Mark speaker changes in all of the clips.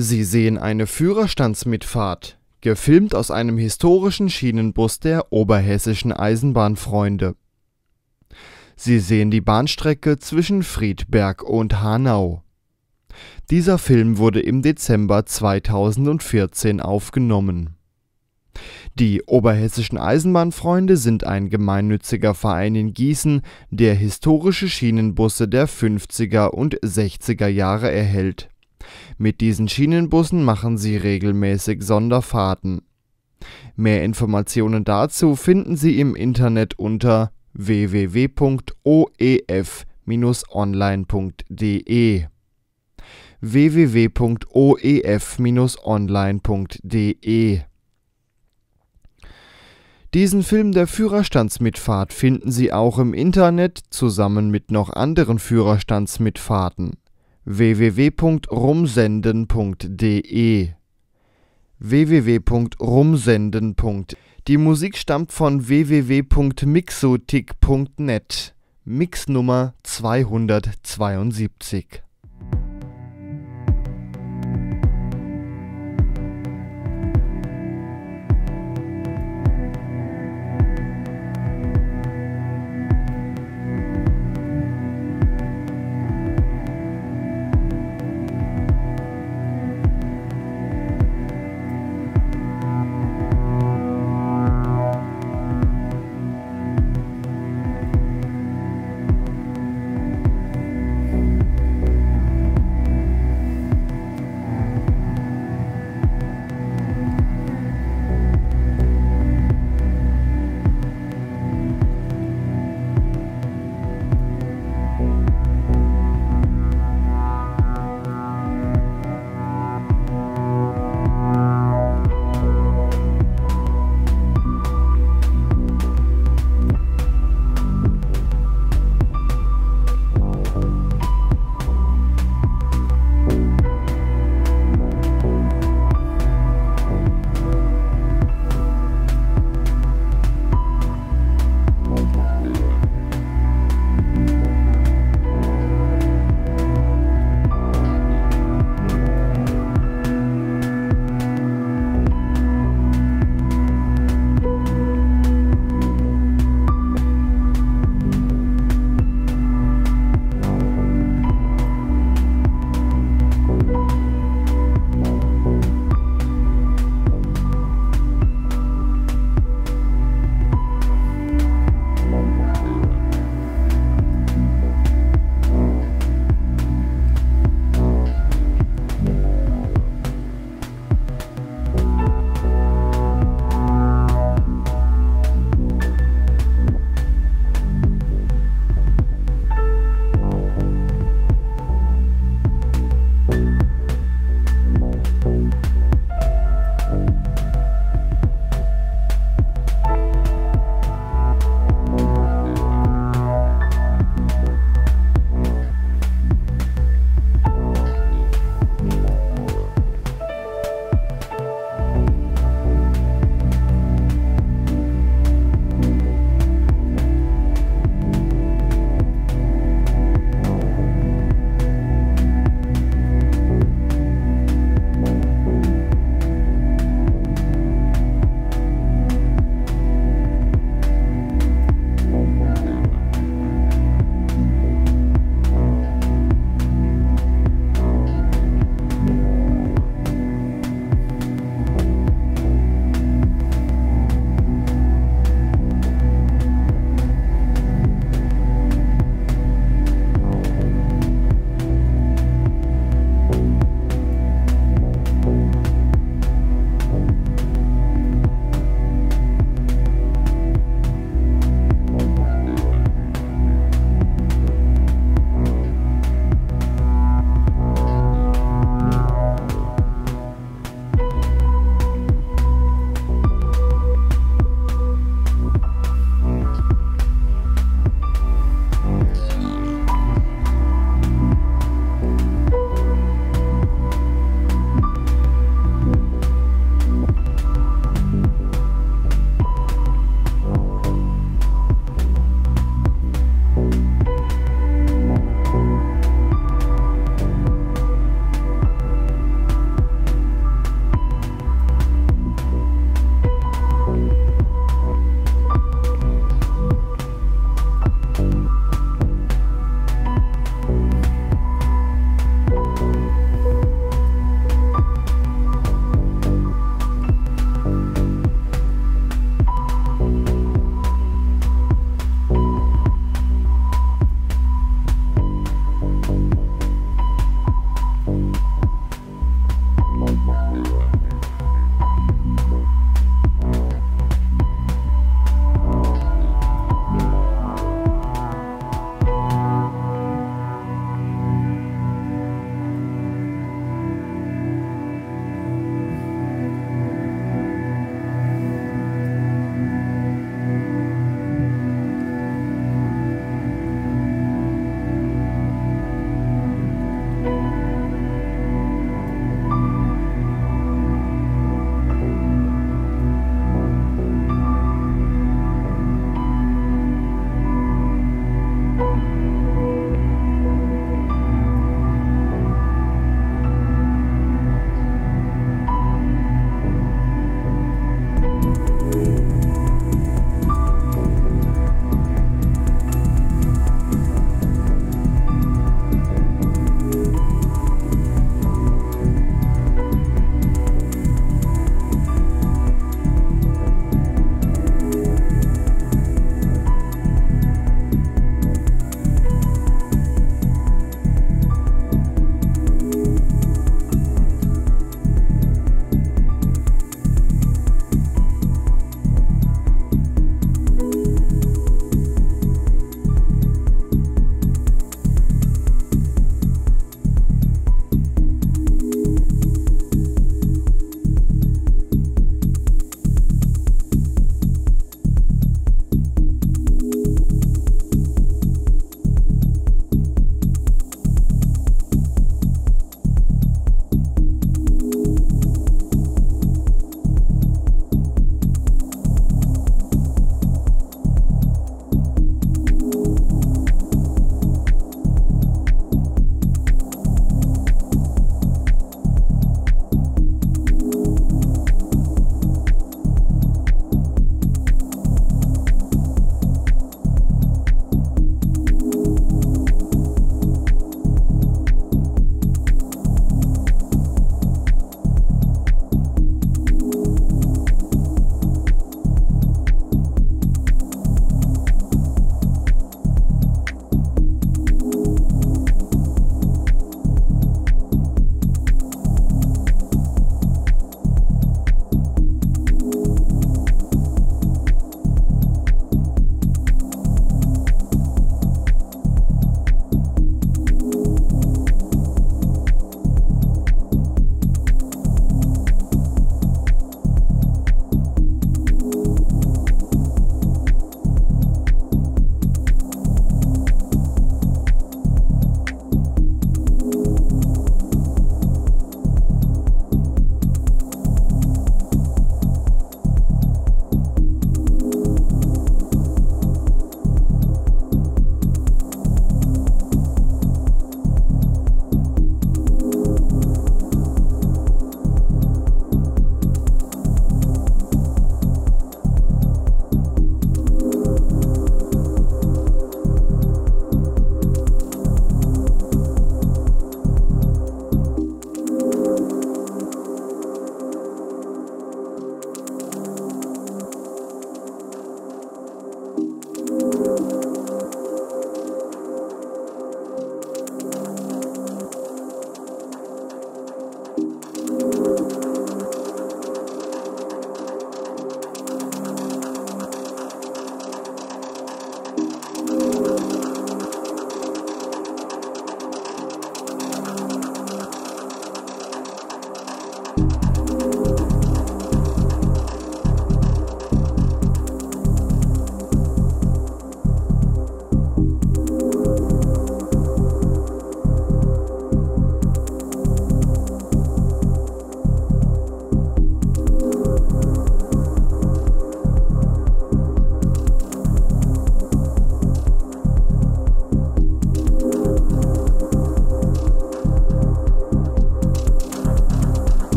Speaker 1: Sie sehen eine Führerstandsmitfahrt, gefilmt aus einem historischen Schienenbus der Oberhessischen Eisenbahnfreunde. Sie sehen die Bahnstrecke zwischen Friedberg und Hanau. Dieser Film wurde im Dezember 2014 aufgenommen. Die Oberhessischen Eisenbahnfreunde sind ein gemeinnütziger Verein in Gießen, der historische Schienenbusse der 50er und 60er Jahre erhält. Mit diesen Schienenbussen machen sie regelmäßig Sonderfahrten. Mehr Informationen dazu finden Sie im Internet unter www.oef-online.de www.oef-online.de Diesen Film der Führerstandsmitfahrt finden Sie auch im Internet zusammen mit noch anderen Führerstandsmitfahrten www.rumsenden.de www.rumsenden.de Die Musik stammt von www.mixotic.net Mix Nummer 272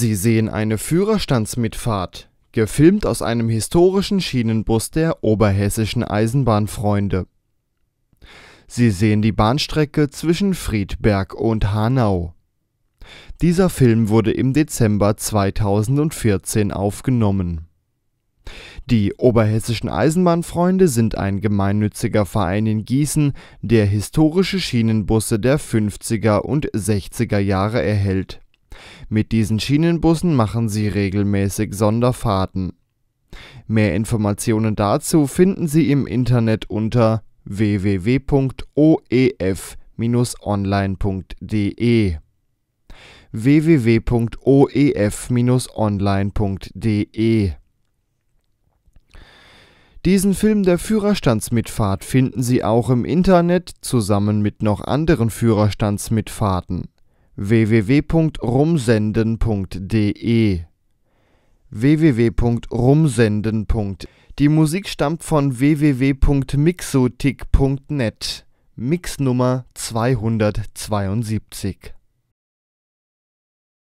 Speaker 1: Sie sehen eine Führerstandsmitfahrt, gefilmt aus einem historischen Schienenbus der Oberhessischen Eisenbahnfreunde. Sie sehen die Bahnstrecke zwischen Friedberg und Hanau. Dieser Film wurde im Dezember 2014 aufgenommen. Die Oberhessischen Eisenbahnfreunde sind ein gemeinnütziger Verein in Gießen, der historische Schienenbusse der 50er und 60er Jahre erhält mit diesen Schienenbussen machen sie regelmäßig Sonderfahrten. Mehr Informationen dazu finden Sie im Internet unter www.oef-online.de www.oef-online.de Diesen Film der Führerstandsmitfahrt finden Sie auch im Internet zusammen mit noch anderen Führerstandsmitfahrten www.rumsenden.de www.rumsenden. Die Musik stammt von www.mixotic.net Mixnummer 272